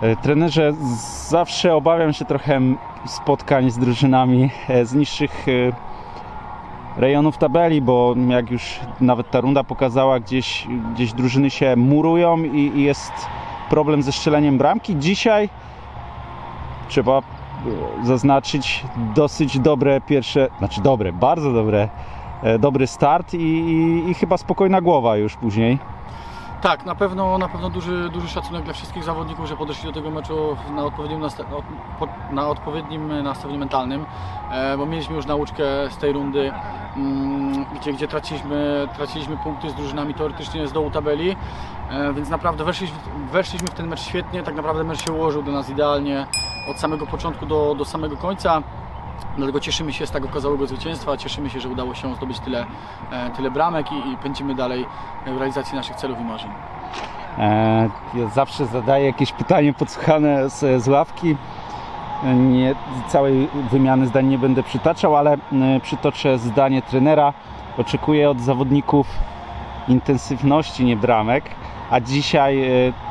E, Trenerze, zawsze obawiam się trochę spotkań z drużynami e, z niższych e, rejonów tabeli, bo jak już nawet ta runda pokazała, gdzieś, gdzieś drużyny się murują i, i jest problem ze strzeleniem bramki. Dzisiaj trzeba zaznaczyć dosyć dobre pierwsze, znaczy dobre, bardzo dobre, dobry start i, i, i chyba spokojna głowa już później. Tak, na pewno, na pewno duży, duży szacunek dla wszystkich zawodników, że podeszli do tego meczu na odpowiednim, na odpowiednim nastawieniu mentalnym, e, bo mieliśmy już nauczkę z tej rundy, mm, gdzie, gdzie traciliśmy, traciliśmy punkty z drużynami teoretycznie z dołu tabeli, e, więc naprawdę weszliśmy, weszliśmy w ten mecz świetnie, tak naprawdę mecz się ułożył do nas idealnie od samego początku do, do samego końca. Dlatego cieszymy się z tak okazałego zwycięstwa, cieszymy się, że udało się zdobyć tyle, e, tyle bramek i, i pędzimy dalej w realizacji naszych celów i marzeń. E, Ja zawsze zadaję jakieś pytanie podsłuchane z, z ławki. E, Nie, całej wymiany zdań nie będę przytaczał, ale przytoczę zdanie trenera. Oczekuję od zawodników intensywności, nie bramek. A dzisiaj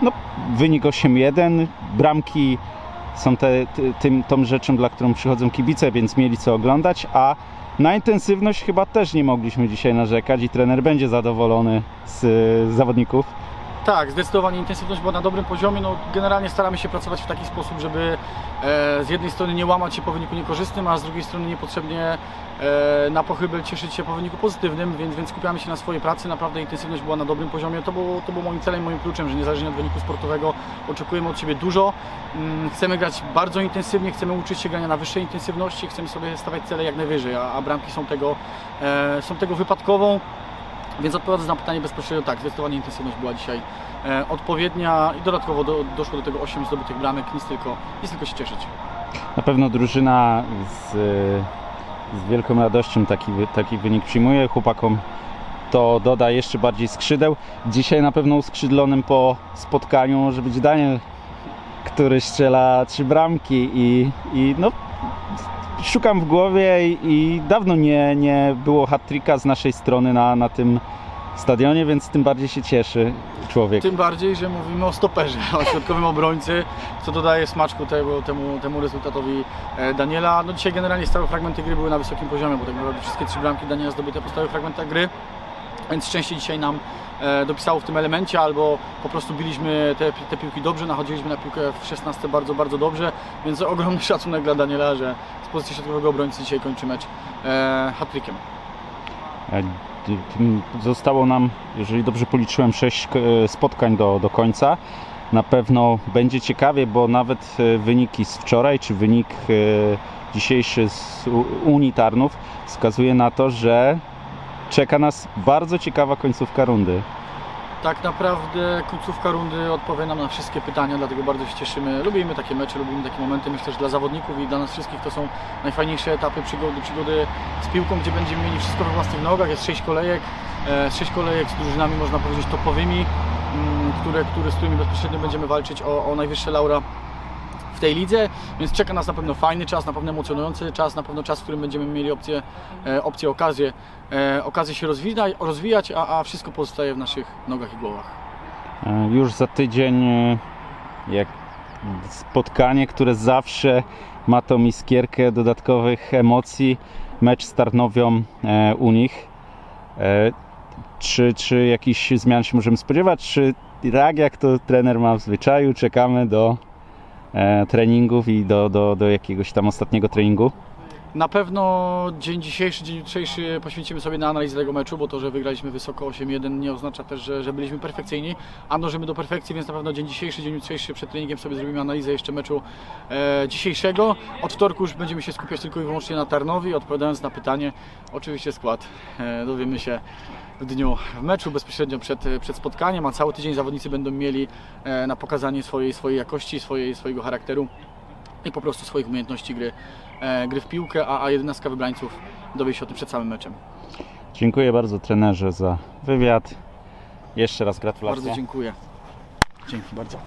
no, wynik 8-1. Bramki są te, ty- tym, tą rzeczą, dla którą przychodzą kibice, więc mieli co oglądać. A na intensywność chyba też nie mogliśmy dzisiaj narzekać i trener będzie zadowolony z, z zawodników. Tak, zdecydowanie intensywność była na dobrym poziomie. No, generalnie staramy się pracować w taki sposób, żeby e, z jednej strony nie łamać się po wyniku niekorzystnym, a z drugiej strony niepotrzebnie e, na pochybel cieszyć się po wyniku pozytywnym, więc, więc skupiamy się na swojej pracy. Naprawdę intensywność była na dobrym poziomie. To było, to było moim celem, moim kluczem, że niezależnie od wyniku sportowego oczekujemy od siebie dużo. Mm, Chcemy grać bardzo intensywnie, chcemy uczyć się grania na wyższej intensywności, chcemy sobie stawiać cele jak najwyżej, a, a bramki są tego, e, są tego wypadkową. Więc odpowiadając na pytanie bezpośrednio tak, zdecydowanie intensywność była dzisiaj e, odpowiednia i dodatkowo do, doszło do tego 8 zdobytych bramek, nic tylko, nic tylko się cieszyć. Na pewno drużyna z, z wielką radością taki, taki wynik przyjmuje. Chłopakom to doda jeszcze bardziej skrzydeł. Dzisiaj na pewno uskrzydlonym po spotkaniu może być Daniel, który strzela trzy bramki i, i no, szukam w głowie i, dawno nie, nie było hat-tricka z naszej strony na, na tym stadionie, więc tym bardziej się cieszy człowiek. Tym bardziej, że mówimy o stoperze, o środkowym obrońcy, co dodaje smaczku tego, temu, temu rezultatowi e, Daniela. No dzisiaj generalnie stałe fragmenty gry były na wysokim poziomie, bo tak naprawdę wszystkie trzy bramki Daniela zdobyte po stałych fragmentach gry. Więc szczęście dzisiaj nam dopisało w tym elemencie, albo po prostu biliśmy te, te piłki dobrze, nachodziliśmy na piłkę w 16 bardzo, bardzo dobrze, więc ogromny szacunek dla Daniela, że z pozycji środkowego obrońcy dzisiaj kończy mecz e, hat-trickiem. E, Zostało nam, jeżeli dobrze policzyłem, 6 spotkań do, do końca. Na pewno będzie ciekawie, bo nawet e, wyniki z wczoraj, czy wynik e, dzisiejszy z Unii Tarnów wskazuje na to, że czeka nas bardzo ciekawa końcówka rundy. Tak naprawdę końcówka rundy odpowie nam na wszystkie pytania, dlatego bardzo się cieszymy. Lubimy takie mecze, lubimy takie momenty. Myślę, że dla zawodników i dla nas wszystkich to są najfajniejsze etapy przygody, przygody z piłką, gdzie będziemy mieli wszystko we własnych nogach. Jest sześć kolejek, e, sześć kolejek z drużynami, można powiedzieć, topowymi, mm, które, które, z którymi bezpośrednio będziemy walczyć o, o najwyższe laura tej lidze, więc czeka nas na pewno fajny czas, na pewno emocjonujący czas, na pewno czas, w którym będziemy mieli opcję, e, opcję okazję, e, okazję się rozwijać, rozwijać a, a wszystko pozostaje w naszych nogach i głowach. E, Już za tydzień jak spotkanie, które zawsze ma tą iskierkę dodatkowych emocji, mecz z Tarnowią u nich. Czy, czy jakichś zmian się możemy spodziewać, czy tak jak to trener ma w zwyczaju, czekamy do treningów i do, do, do jakiegoś tam ostatniego treningu? Na pewno dzień dzisiejszy, dzień jutrzejszy poświęcimy sobie na analizę tego meczu, bo to, że wygraliśmy wysoko 8-1 nie oznacza też, że, że byliśmy perfekcyjni, a dążymy do perfekcji, więc na pewno dzień dzisiejszy, dzień jutrzejszy przed treningiem sobie zrobimy analizę jeszcze meczu e, dzisiejszego. Od wtorku już będziemy się skupiać tylko i wyłącznie na Tarnowi, odpowiadając na pytanie, oczywiście skład e, dowiemy się w dniu w meczu, bezpośrednio przed, przed spotkaniem, a cały tydzień zawodnicy będą mieli e, na pokazanie swojej, swojej jakości, swojej, swojego charakteru i po prostu swoich umiejętności gry, e, gry w piłkę, a, a 11 wybrańców dowie się o tym przed samym meczem. Dziękuję bardzo trenerze za wywiad. Jeszcze raz gratulacje. Bardzo dziękuję. Dzięki bardzo.